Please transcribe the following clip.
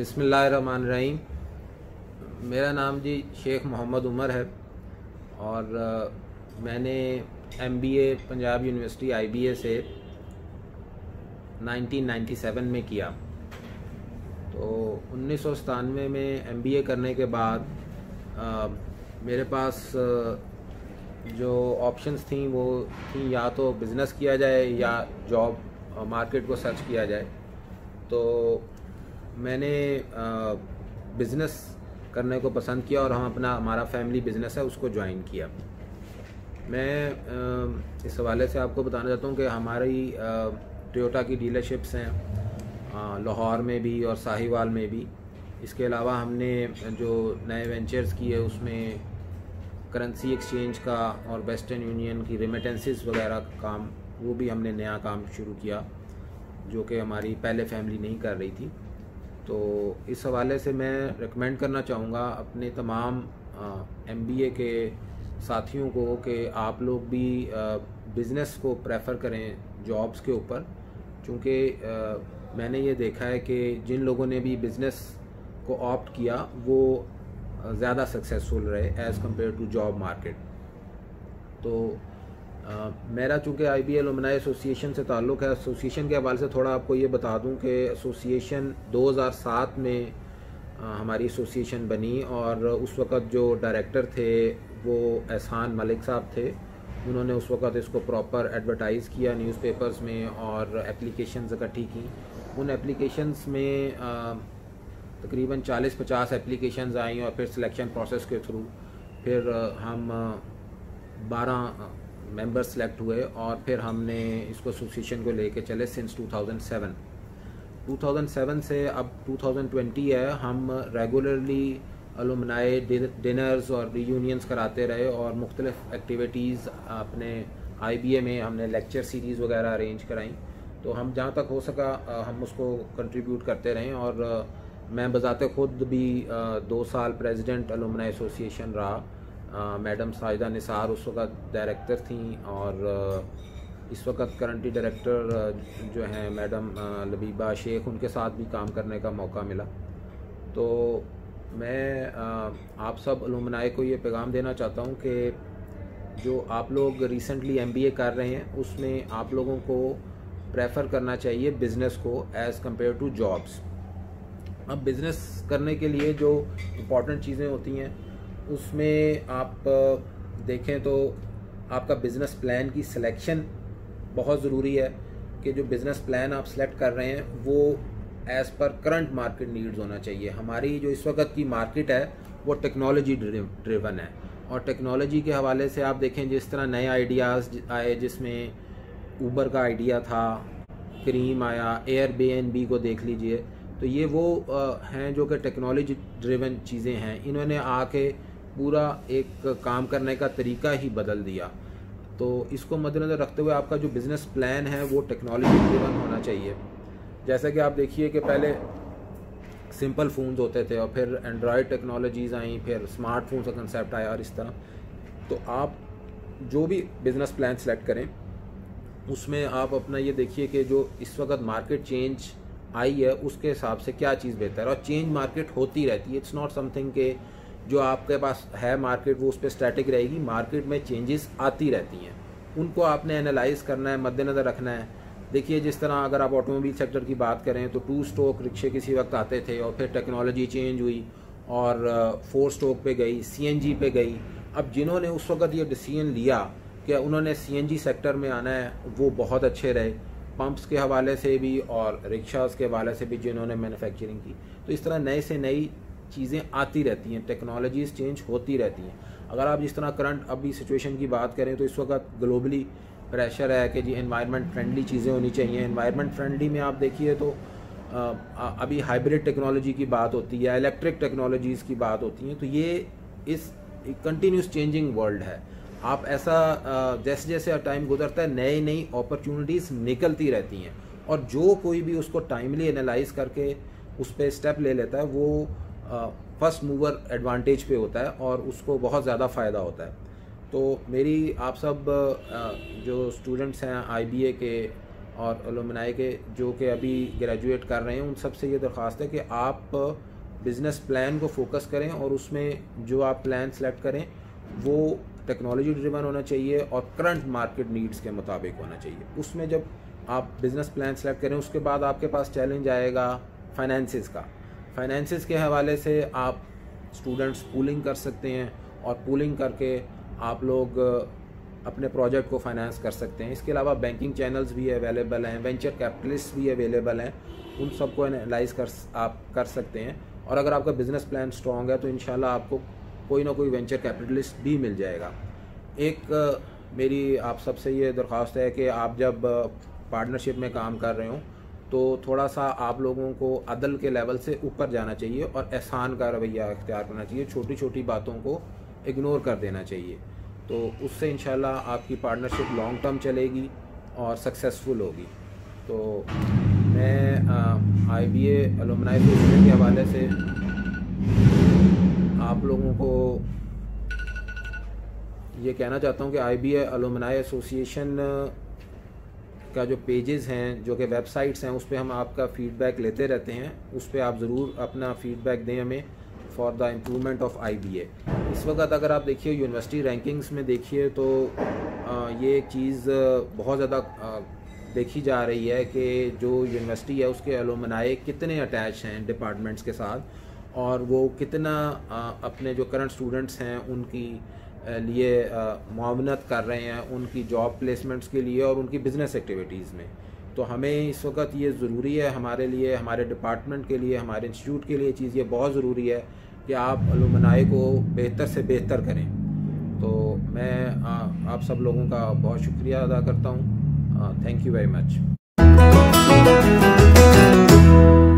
बिसमीम मेरा नाम जी शेख मोहम्मद उमर है और मैंने M B A Punjab university I B A से 1997 में किया। तो उन्नीस सौ सतानवे में एम बी ए करने के बाद आ, मेरे पास जो ऑप्शंस थी वो थी या तो बिज़नेस किया जाए या जॉब मार्केट को सर्च किया जाए। तो मैंने बिज़नेस करने को पसंद किया और हम अपना, हमारा फैमिली बिज़नेस है, उसको ज्वाइन किया। मैं इस हवाले से आपको बताना चाहता हूँ कि हमारी टोयोटा की डीलरशिप्स हैं लाहौर में भी और साहिवाल में भी। इसके अलावा हमने जो नए वेंचर्स किए, उसमें करेंसी एक्सचेंज का और वेस्टर्न यूनियन की रेमिटेंसेस वगैरह का काम, वो भी हमने नया काम शुरू किया, जो कि हमारी पहले फैमिली नहीं कर रही थी। तो इस हवाले से मैं रिकमेंड करना चाहूँगा अपने तमाम एमबीए के साथियों को कि आप लोग भी बिज़नेस को प्रेफर करें जॉब्स के ऊपर। क्योंकि मैंने ये देखा है कि जिन लोगों ने भी बिज़नेस को ऑप्ट किया, वो ज़्यादा सक्सेसफुल रहे as compare to job market तो मेरा चूँकि आई बी एल एसोसिएशन से ताल्लुक़ है एसोसिएशन के हवाले से थोड़ा आपको ये बता दूँ कि एसोसिएशन 2007 में आ, हमारी एसोसिएशन बनी और उस वक़्त जो डायरेक्टर थे वो एहसान मलिक साहब थे। उन्होंने उस वक़्त इसको प्रॉपर एडवर्टाइज़ किया न्यूज़पेपर्स में और एप्लीकेशन इकट्ठी की। उन एप्लीकेशंस में तकरीबन 40-50 एप्लीकेशंस आई और फिर सिलेक्शन प्रोसेस के थ्रू फिर हम 12 मेंबर सेलेक्ट हुए और फिर हमने इसको एसोसिएशन को लेके चले सिंस 2007 2007 से अब 2020 है, हम रेगुलरली अलुमनाए डिनर्स और रीयूनियंस कराते रहे और मुख्तलिफ़ एक्टिविटीज़ अपने आई में हमने लेक्चर सीरीज़ वगैरह अरेंज कराई। तो हम जहाँ तक हो सका हम उसको कंट्रीब्यूट करते रहें और मैं बजाते ख़ुद भी दो साल प्रेसिडेंट अलुमना एसोसिएशन रहा। मैडम साजिदा निसार उस वक्त डायरेक्टर थी और इस वक्त करंटली डायरेक्टर जो हैं मैडम लबीबा शेख, उनके साथ भी काम करने का मौका मिला। तो मैं आप सब अलुमनाए को ये पैगाम देना चाहता हूँ कि जो आप लोग रिसेंटली एमबीए कर रहे हैं, उसमें आप लोगों को प्रेफर करना चाहिए बिज़नेस को एज़ कंपेयर टू जॉब्स अब बिज़नेस करने के लिए जो इंपॉर्टेंट चीज़ें होती हैं उसमें आप देखें तो आपका बिज़नेस प्लान की सिलेक्शन बहुत ज़रूरी है कि जो बिज़नेस प्लान आप सेलेक्ट कर रहे हैं, वो as per current market needs होना चाहिए। हमारी जो इस वक्त की मार्केट है, वो टेक्नोलॉजी ड्रिवन है। और टेक्नोलॉजी के हवाले से आप देखें, जिस तरह नए आइडियाज़ आए, जिसमें ऊबर का आइडिया था क्रीम आया एयर बे को देख लीजिए तो ये वो हैं जो कि टेक्नोलॉजी ड्रिवन चीज़ें हैं। इन्होंने आके पूरा एक काम करने का तरीका ही बदल दिया। तो इसको मद्देनज़र रखते हुए आपका जो बिज़नेस प्लान है, वो टेक्नोलॉजी ड्रिवन होना चाहिए। जैसा कि आप देखिए कि पहले सिंपल फ़ोन्स होते थे और फिर एंड्रॉयड टेक्नोलॉजीज़ आई, फिर स्मार्टफ़ोन का कंसेप्ट आया और इस तरह। तो आप जो भी बिज़नेस प्लान सेलेक्ट करें, उसमें आप अपना ये देखिए कि जो इस वक्त मार्केट चेंज आई है, उसके हिसाब से क्या चीज़ बेहतर है। और चेंज मार्केट होती रहती है। इट्स नॉट समथिंग के जो आपके पास है मार्केट वो उस पर स्टैटिक रहेगी। मार्केट में चेंजेस आती रहती हैं। उनको आपने एनालाइज करना है, मद्देनज़र रखना है। देखिए, जिस तरह अगर आप ऑटोमोबाइल सेक्टर की बात करें तो टू स्टोक रिक्शे किसी वक्त आते थे और फिर टेक्नोलॉजी चेंज हुई और फोर स्टोक पे गई सीएनजी पे गई। अब जिन्होंने उस वक्त ये डिसीज़न लिया कि उन्होंने सीएनजी सेक्टर में आना है, वो बहुत अच्छे रहे। पंप्स के हवाले से भी और रिक्शाज के हवाले से भी जिन्होंने मैन्युफैक्चरिंग की। तो इस तरह नए से नई चीज़ें आती रहती हैं टेक्नोलॉजीज़ चेंज होती रहती हैं। अगर आप जिस तरह करंट अभी सिचुएशन की बात करें तो इस वक्त ग्लोबली प्रेशर है कि जी इन्वायरमेंट फ्रेंडली चीज़ें होनी चाहिए। इन्वायरमेंट फ्रेंडली में आप देखिए तो अभी हाइब्रिड टेक्नोलॉजी की बात होती है इलेक्ट्रिक टेक्नोलॉजीज़ की बात होती हैं तो ये इस कंटिन्यूस चेंजिंग वर्ल्ड है। आप ऐसा जैसे जैसे टाइम गुजरता है नई नई अपॉर्चुनिटीज़ निकलती रहती हैं। और जो कोई भी उसको टाइमली एनालाइज करके, उस पर स्टेप ले लेता है, वो फ़र्स्ट मूवर एडवांटेज पे होता है और उसको बहुत ज़्यादा फ़ायदा होता है। तो मेरी, आप सब जो स्टूडेंट्स हैं आईबीए के और एलुमनाई के, जो कि अभी ग्रेजुएट कर रहे हैं, उन सबसे ये दरख्वास्त है कि आप बिज़नेस प्लान को फोकस करें और उसमें जो आप प्लान सेलेक्ट करें, वो टेक्नोलॉजी ड्रिवन होना चाहिए और करंट मार्केट नीड्स के मुताबिक होना चाहिए। उसमें जब आप बिज़नेस प्लान सेलेक्ट करें, उसके बाद आपके पास चैलेंज आएगा फाइनेंसिस का। फाइनेंसिस के हवाले से आप स्टूडेंट्स पूलिंग कर सकते हैं और पूलिंग करके आप लोग अपने प्रोजेक्ट को फाइनेंस कर सकते हैं। इसके अलावा बैंकिंग चैनल्स भी अवेलेबल हैं वेंचर कैपिटलिस्ट भी अवेलेबल हैं। उन सबको एनालाइज कर आप कर सकते हैं। और अगर आपका बिज़नेस प्लान स्ट्रॉन्ग है तो इन आपको कोई ना कोई वेंचर कैपिटलिस्ट भी मिल जाएगा। एक मेरी आप सबसे ये दरख्वास्त है कि आप जब पार्टनरशिप में काम कर रहे हो तो थोड़ा सा आप लोगों को अदल के लेवल से ऊपर जाना चाहिए और एहसान का रवैया इख्तियार करना चाहिए छोटी छोटी बातों को इग्नोर कर देना चाहिए। तो उससे इन आपकी पार्टनरशिप लॉन्ग टर्म चलेगी और सक्सेसफुल होगी। तो मैं आई बी एलुमनाई के हवाले से आप लोगों को ये कहना चाहता हूँ कि आई बी एलुमनाई एसोसिएशन का जो पेजेस हैं, जो कि वेबसाइट्स हैं, उस पर हम आपका फ़ीडबैक लेते रहते हैं। उस पर आप ज़रूर अपना फ़ीडबैक दें हमें for the improvement of I B A इस वक्त अगर आप देखिए यूनिवर्सिटी रैंकिंग्स में देखिए तो ये एक चीज़ बहुत ज़्यादा देखी जा रही है कि जो यूनिवर्सिटी है, उसके एलोमनाए कितने अटैच हैं डिपार्टमेंट्स के साथ। और वो कितना अपने जो करंट स्टूडेंट्स हैं उनकी लिए मावनत कर रहे हैं उनकी जॉब प्लेसमेंट्स के लिए और उनकी बिज़नेस एक्टिविटीज़ में। तो हमें इस वक्त ये ज़रूरी है हमारे लिए हमारे डिपार्टमेंट के लिए हमारे इंस्टीट्यूट के लिए चीज़ ये बहुत ज़रूरी है कि आप अलुमनाई को बेहतर से बेहतर करें। तो मैं आ, आप सब लोगों का बहुत शुक्रिया अदा करता हूँ। Thank you very much